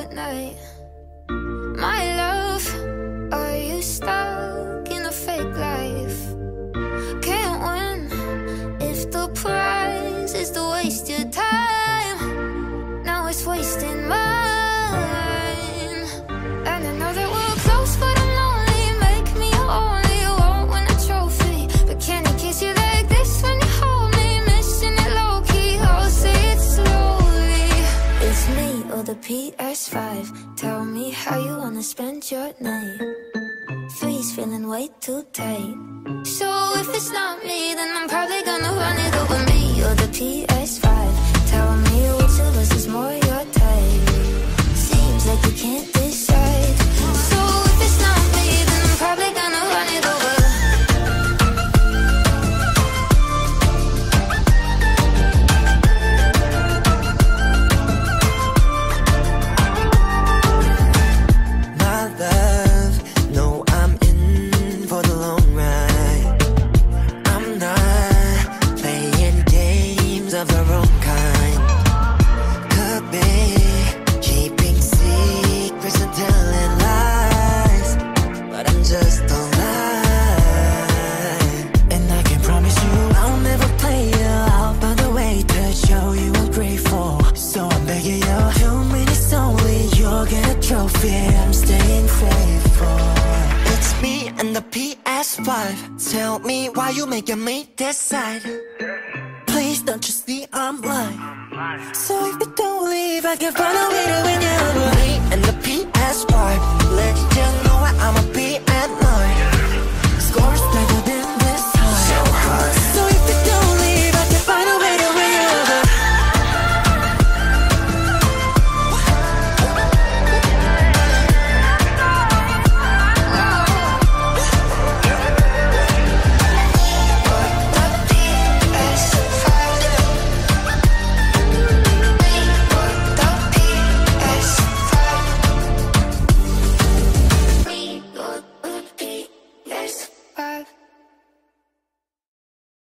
at night. or the PS5 Tell me how you wanna spend your night. Three's feeling way too tight. So if it's not me, then I'm probably gonna run it over me. Or the PS5 grateful. So I'm begging you, two minutes only, you'll get a trophy. I'm staying faithful. It's me and the PS5. Tell me why you making me decide. Please don't you see lying. So if you don't leave, I can find a way to win you.